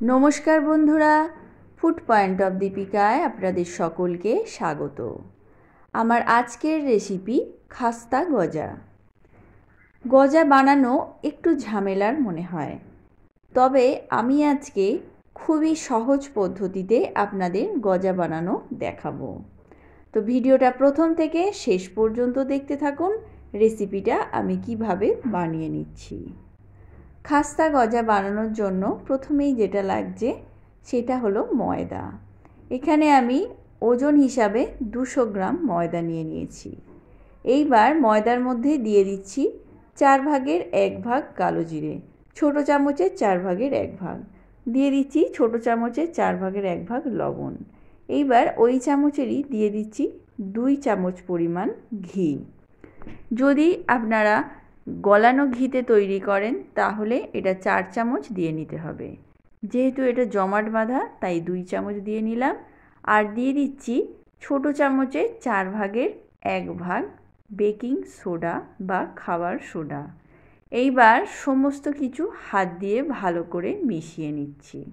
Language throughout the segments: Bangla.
নমস্কার বন্ধুরা ফুড পয়েন্ট অফ দীপিকায় আপনাদের সকলকে স্বাগত। আমার আজকের রেসিপি খাস্তা গজা। গজা বানানো একটু ঝামেলার মনে হয়। তবে আমি আজকে খুবই সহজ পদ্ধতিতে আপনাদের গজা বানানো দেখাবো। তো ভিডিওটা প্রথম থেকে শেষ পর্যন্ত দেখতে থাকুন রেসিপিটা আমি কীভাবে বানিয়ে নিচ্ছি। খাস্তা গজা বানানোর জন্য প্রথমেই যেটা লাগছে সেটা হলো ময়দা। এখানে আমি ওজন হিসাবে দুশো গ্রাম ময়দা নিয়ে নিয়েছি। এইবার ময়দার মধ্যে দিয়ে দিচ্ছি চার ভাগের এক ভাগ কালো জিরে, ছোটো চামচের চার ভাগের এক ভাগ। দিয়ে দিচ্ছি ছোটো চামচের চার ভাগের এক ভাগ লবণ। এইবার ওই চামচেরই দিয়ে দিচ্ছি দুই চামচ পরিমাণ ঘি। যদি আপনারা গলানো ঘিতে তৈরি করেন, তাহলে এটা চার চামচ দিয়ে নিতে হবে। যেহেতু এটা জমাট বাঁধা, তাই দুই চামচ দিয়ে নিলাম। আর দিয়ে দিচ্ছি ছোট চামচে চার ভাগের এক ভাগ বেকিং সোডা বা খাবার সোডা। এইবার সমস্ত কিছু হাত দিয়ে ভালো করে মিশিয়ে নিচ্ছি।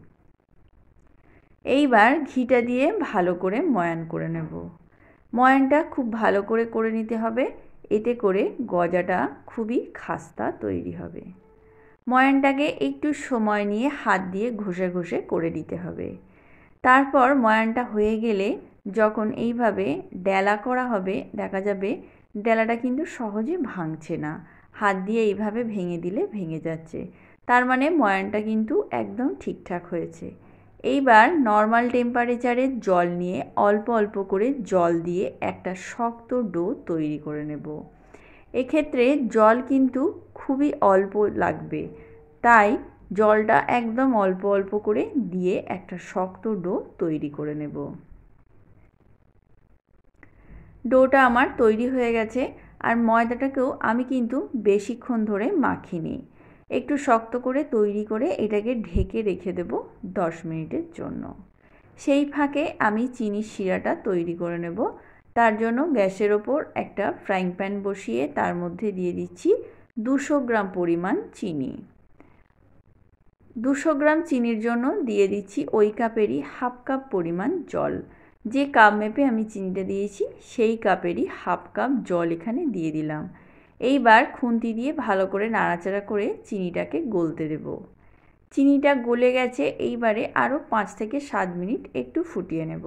এইবার ঘিটা দিয়ে ভালো করে ময়ান করে নেব। ময়ানটা খুব ভালো করে করে নিতে হবে। এতে করে গজাটা খুবই খাস্তা তৈরি হবে। ময়ানটাকে একটু সময় নিয়ে হাত দিয়ে ঘষে ঘষে করে দিতে হবে। তারপর ময়ানটা হয়ে গেলে যখন এইভাবে ডেলা করা হবে, দেখা যাবে ডেলাটা কিন্তু সহজে ভাঙছে না। হাত দিয়ে এইভাবে ভেঙে দিলে ভেঙে যাচ্ছে। তার মানে ময়ানটা কিন্তু একদম ঠিকঠাক হয়েছে। এইবার নর্মাল টেম্পারেচারে জল নিয়ে অল্প অল্প করে জল দিয়ে একটা শক্ত ডো তৈরি করে নেব। এক্ষেত্রে জল কিন্তু খুবই অল্প লাগবে। তাই জলটা একদম অল্প অল্প করে দিয়ে একটা শক্ত ডো তৈরি করে নেব। ডোটা আমার তৈরি হয়ে গেছে, আর ময়দাটাকেও আমি কিন্তু বেশিক্ষণ ধরে মাখিনি। একটু শক্ত করে তৈরি করে এটাকে ঢেকে রেখে দেব দশ মিনিটের জন্য। সেই ফাঁকে আমি চিনির শিরাটা তৈরি করে নেব। তার জন্য গ্যাসের ওপর একটা ফ্রাইং প্যান বসিয়ে তার মধ্যে দিয়ে দিচ্ছি দুশো গ্রাম পরিমাণ চিনি। দুশো গ্রাম চিনির জন্য দিয়ে দিচ্ছি ওই কাপেরই হাফ কাপ পরিমাণ জল। যে কাপ মেপে আমি চিনিটা দিয়েছি, সেই কাপেরই হাফ কাপ জল এখানে দিয়ে দিলাম। এইবার খুন্তি দিয়ে ভালো করে নাড়াচাড়া করে চিনিটাকে গলতে দেব। চিনিটা গলে গেছে, এইবারে আরও পাঁচ থেকে সাত মিনিট একটু ফুটিয়ে নেব।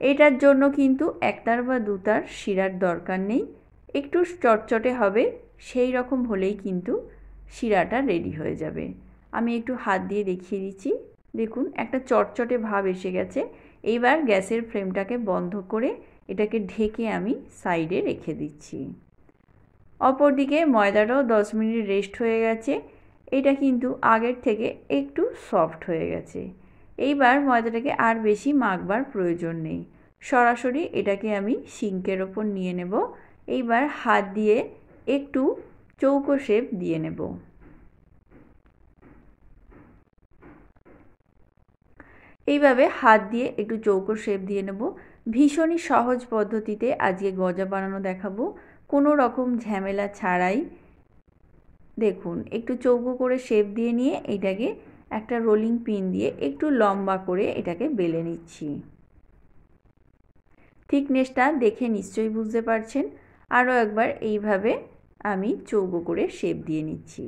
এটার জন্য কিন্তু একটার বা দুতার শিরার দরকার নেই। একটু চটচটে হবে, সেই রকম হলেই কিন্তু শিরাটা রেডি হয়ে যাবে। আমি একটু হাত দিয়ে দেখিয়ে দিচ্ছি। দেখুন, একটা চটচটে ভাব এসে গেছে। এইবার গ্যাসের ফ্লেমটাকে বন্ধ করে এটাকে ঢেকে আমি সাইডে রেখে দিচ্ছি। অপরদিকে ময়দাটাও দশ মিনিট রেস্ট হয়ে গেছে। এটা কিন্তু আগের থেকে একটু সফট হয়ে গেছে। এইবার ময়দাটাকে আর বেশি মাখবার প্রয়োজন নেই। সরাসরি এটাকে আমি সিঙ্কের ওপর নিয়ে নেব। এইবার হাত দিয়ে একটু চৌকো শেপ দিয়ে নেব। এইভাবে হাত দিয়ে একটু চৌকো শেপ দিয়ে নেব। ভীষণই সহজ পদ্ধতিতে আজকে গজা বানানো দেখাবো। কোনো রকম ঝামেলা ছাড়াই দেখুন, একটু চৌকো করে শেপ দিয়ে নিয়ে এটাকে একটা রোলিং পিন দিয়ে একটু লম্বা করে এটাকে বেলে নিচ্ছি। থিকনেসটা দেখে নিশ্চয়ই বুঝতে পারছেন। আরও একবার এইভাবে আমি চৌকো করে শেপ দিয়ে নিচ্ছি।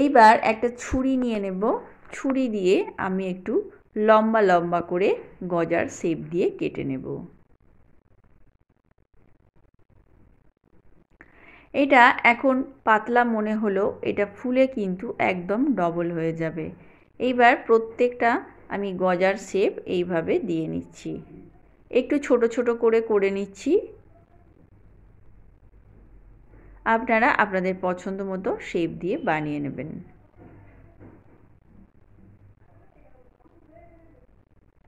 এইবার একটা ছুরি নিয়ে নেব। ছুরি দিয়ে আমি একটু লম্বা লম্বা করে গজার শেপ দিয়ে কেটে নেব। এটা এখন পাতলা মনে হলো এটা ফুলে কিন্তু একদম ডবল হয়ে যাবে। এইবার প্রত্যেকটা আমি গজার শেপ এইভাবে দিয়ে নিচ্ছি। একটু ছোট ছোট করে করে নিচ্ছি। আপনারা আপনাদের পছন্দ মতো শেপ দিয়ে বানিয়ে নেবেন।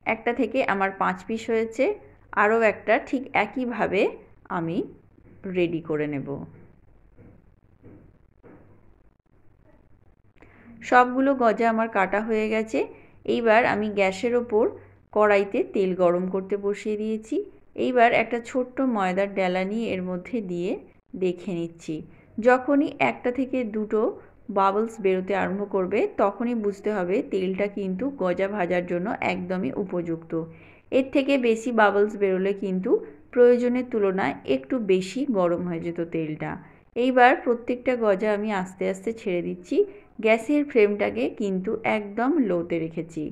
একটা থেকে আমার পাঁচ পিস হয়েছে। আরও একটা ঠিক একইভাবে আমি রেডি করে নেব। সবগুলো গজা আমার কাটা হয়ে গেছে। এইবার আমি গ্যাসের ওপর কড়াইতে তেল গরম করতে বসিয়ে দিয়েছি। এইবার একটা ছোট্ট ময়দার ডেলা নিয়ে এর মধ্যে দিয়ে দেখে নিচ্ছি। যখনই একটা থেকে দুটো বাবলস বেরোতে আরম্ভ করবে, তখনই বুঝতে হবে তেলটা কিন্তু গজা ভাজার জন্য একদমই উপযুক্ত। এর থেকে বেশি বাবলস বেরোলে কিন্তু প্রয়োজনের তুলনায় একটু বেশি গরম হয়ে যেত তেলটা। এইবার প্রত্যেকটা গজা আমি আস্তে আস্তে ছেড়ে দিচ্ছি, গ্যাসের ফ্লেমটাকে কিন্তু একদম লোতে রেখেছি।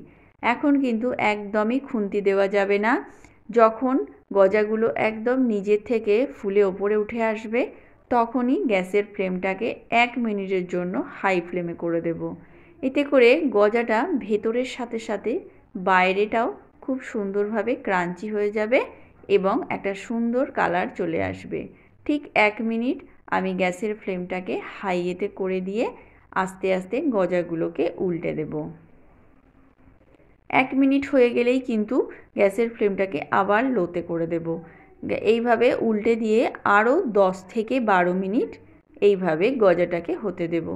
এখন কিন্তু একদমই খুন্তি দেওয়া যাবে না, যখন গজাগুলো একদম নিজের থেকে ফুলে ওপরে উঠে আসবে তখনই গ্যাসের ফ্লেমটাকে এক মিনিটের জন্য হাই ফ্লেমে করে দেব। এতে করে গজাটা ভেতরের সাথে সাথে বাইরেটাও খুব সুন্দরভাবে ক্রাঞ্চি হয়ে যাবে এবং একটা সুন্দর কালার চলে আসবে। ঠিক এক মিনিট আমি গ্যাসের ফ্লেমটাকে হাইয়েতে করে দিয়ে আস্তে আস্তে গজাগুলোকে উল্টে দেব। এক মিনিট হয়ে গেলেই কিন্তু গ্যাসের ফ্লেমটাকে আবার লোতে করে দেব। এইভাবে উল্টে দিয়ে আরও দশ থেকে বারো মিনিট এইভাবে গজাটাকে হতে দেব।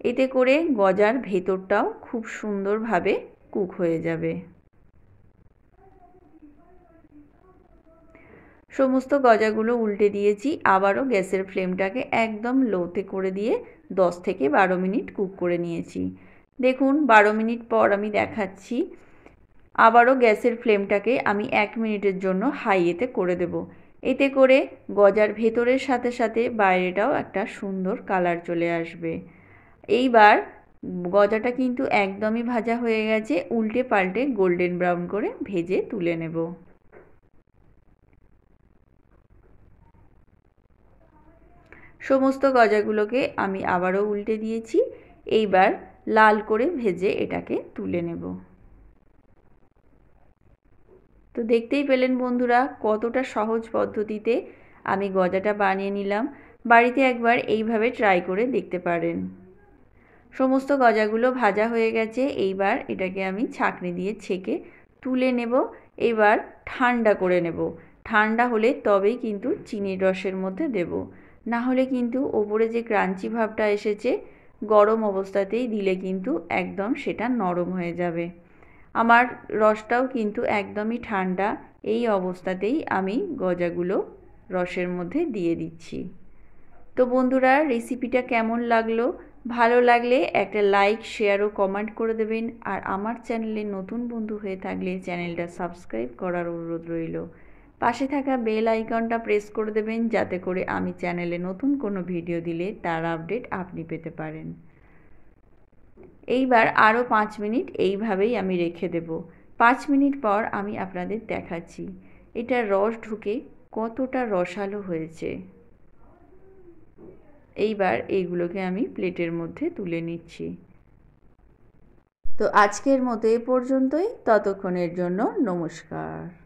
এতে করে গজার ভেতরটাও খুব সুন্দরভাবে কুক হয়ে যাবে। সমস্ত গজাগুলো উল্টে দিয়েছি, আবারও গ্যাসের ফ্লেমটাকে একদম লোতে করে দিয়ে দশ থেকে বারো মিনিট কুক করে নিয়েছি। দেখুন, বারো মিনিট পর আমি দেখাচ্ছি আবারও গ্যাসের ফ্লেমটাকে আমি এক মিনিটের জন্য হাইয়েতে করে দেব। এতে করে গজার ভেতরের সাথে সাথে বাইরেটাও একটা সুন্দর কালার চলে আসবে। এইবার গজাটা কিন্তু একদমই ভাজা হয়ে গেছে, উল্টে পাল্টে গোল্ডেন ব্রাউন করে ভেজে তুলে নেব। সমস্ত গজাগুলোকে আমি আবারও উল্টে দিয়েছি। এইবার লাল করে ভেজে এটাকে তুলে নেব। তো দেখতেই পেলেন বন্ধুরা কতটা সহজ পদ্ধতিতে আমি গজাটা বানিয়ে নিলাম। বাড়িতে একবার এইভাবে ট্রাই করে দেখতে পারেন। সমস্ত গজাগুলো ভাজা হয়ে গেছে। এইবার এটাকে আমি ছাঁকনি দিয়ে ছেঁকে তুলে নেব। এবার ঠান্ডা করে নেব। ঠান্ডা হলে তবেই কিন্তু চিনির রসের মধ্যে দেব। না হলে কিন্তু ওপরে যে ক্রাঞ্চি ভাবটা এসেছে, গরম অবস্থাতেই দিলে কিন্তু একদম সেটা নরম হয়ে যাবে। আমার রসটাও কিন্তু একদমই ঠান্ডা। এই অবস্থাতেই আমি গজাগুলো রসের মধ্যে দিয়ে দিচ্ছি। তো বন্ধুরা রেসিপিটা কেমন লাগল? ভালো লাগলে একটা লাইক শেয়ার ও কমেন্ট করে দেবেন। আর আমার চ্যানেলে নতুন বন্ধু হয়ে থাকলে চ্যানেলটা সাবস্ক্রাইব করার অনুরোধ রইল। পাশে থাকা বেল আইকনটা প্রেস করে দেবেন, যাতে করে আমি চ্যানেলে নতুন কোনো ভিডিও দিলে তার আপডেট আপনি পেতে পারেন। এইবার আরও পাঁচ মিনিট এইভাবেই আমি রেখে দেব। পাঁচ মিনিট পর আমি আপনাদের দেখাচ্ছি। এটা রস ঢুকে কতটা রসালো হয়েছে। এইবার এইগুলোকে আমি প্লেটের মধ্যে তুলে নিচ্ছি। তো আজকের মতো এ পর্যন্তই। ততক্ষণের জন্য নমস্কার।